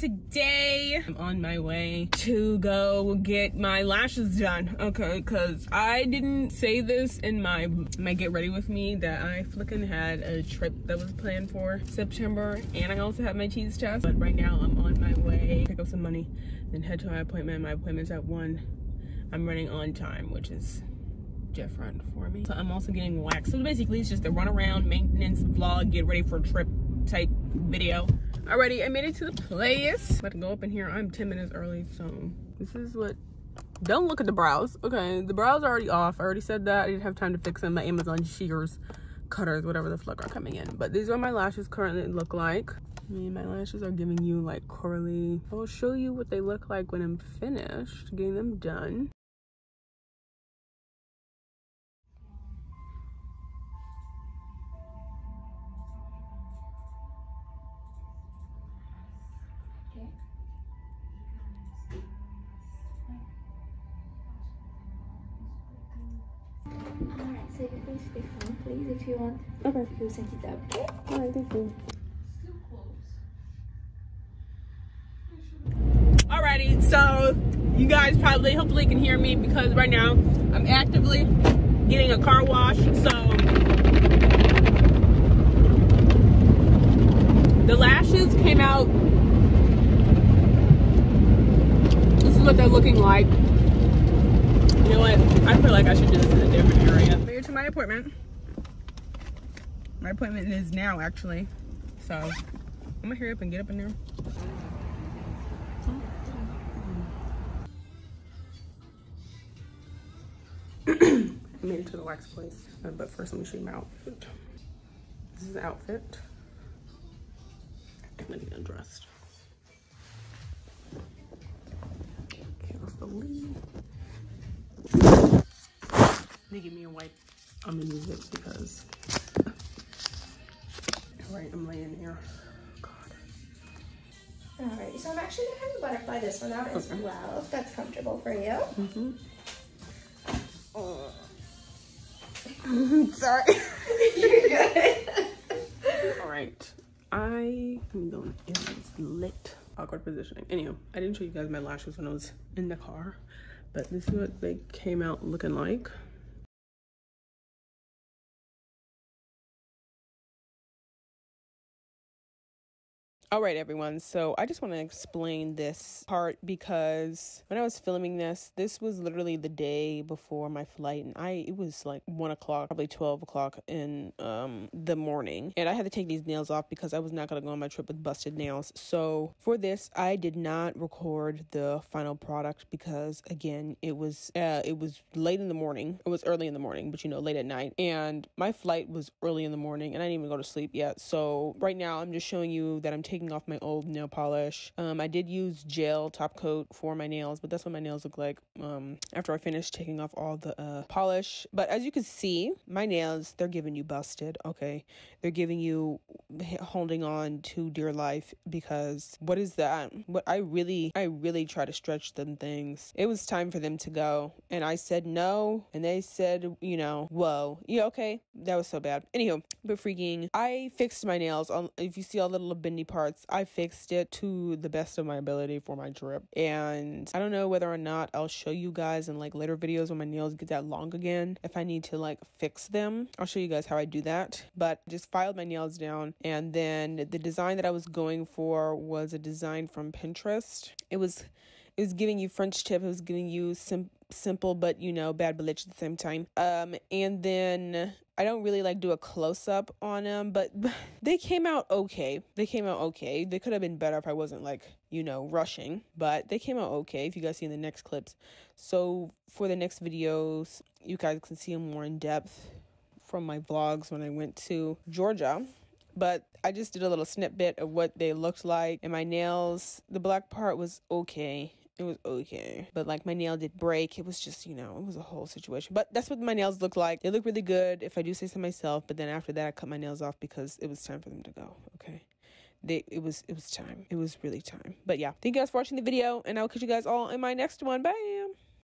today I'm on my way to go get my lashes done. Okay, because I didn't say this in my my get ready with me that I flicking had a trip that was planned for September and I also had my cheese test. But right now I'm on my way pick up some money then head to my appointment. My appointment's at one. I'm running on time, which is different for me. So I'm also getting waxed. So basically it's just a run around maintenance vlog, get ready for a trip type video. Alrighty, I made it to the place. About to go up in here. I'm 10 minutes early, so this is what don't look at the brows. Okay, the brows are already off. I already said that. I didn't have time to fix them. My Amazon shears, cutters, whatever the fuck are coming in. But these are my lashes currently look like. I mean, my lashes are giving you like curly. I'll show you what they look like when I'm finished getting them done. Alright, so you please speak phone, please, if you want. Okay. You set it up, okay? Alright, thank you. Alrighty, so you guys probably hopefully can hear me because right now I'm actively getting a car wash. So the lashes came out. This is what they're looking like. You know what? I feel like I should do this in a different area. I'm here to my appointment. My appointment is now actually. So I'm gonna hurry up and get up in there. I made it to the wax place, uh, but first let me show you my outfit. This is the outfit. I'm gonna get undressed. Carefully. They give me a wipe. I'm gonna use it because. All right, I'm laying here. God. Alright, so I'm actually going to have to butterfly this one out as Okay. well, if that's comfortable for you. Mm-hmm. Sorry. You're good. All right. I am going in this lit awkward positioning. Anywho, I didn't show you guys my lashes when I was in the car, but this is what they came out looking like. All right, everyone. So I just want to explain this part because when I was filming this, this was literally the day before my flight, and I it was like one o'clock, probably twelve o'clock in um the morning, and I had to take these nails off because I was not gonna go on my trip with busted nails. So for this, I did not record the final product because again, it was uh it was late in the morning. It was early in the morning, but you know, late at night, and my flight was early in the morning, and I didn't even go to sleep yet. So right now, I'm just showing you that I'm taking off my old nail polish. Um, I did use gel top coat for my nails, but that's what my nails look like um, after I finished taking off all the uh, polish. But as you can see, my nails, they're giving you busted, okay? They're giving you holding on to dear life because what is that? What I really, I really try to stretch them things. It was time for them to go, and I said no, and they said, you know, whoa, yeah, okay, that was so bad. Anywho, but freaking, I fixed my nails. On if you see all the little bendy parts, I fixed it to the best of my ability for my drip. and I don't know whether or not I'll show you guys in like later videos when my nails get that long again. If I need to like fix them, I'll show you guys how I do that. But just filed my nails down, and then the design that I was going for was a design from Pinterest. It was it was giving you French tip. It was giving you sim- simple, but you know, bad bitch at the same time. Um, and then I don't really like do a close up on them, but they came out okay. They came out okay. They could have been better if I wasn't like you know rushing, but they came out okay. If you guys see in the next clips, so for the next videos, you guys can see them more in depth from my vlogs when I went to Georgia but I just did a little snippet of what they looked like. And my nails, the black part was okay. It was okay. But like my nail did break. It was just, you know, it was a whole situation. But that's what my nails look like. They look really good if I do say so myself. But then after that, I cut my nails off because it was time for them to go. Okay. They, it was it was time. It was really time. But yeah, thank you guys for watching the video, and I'll catch you guys all in my next one. Bye.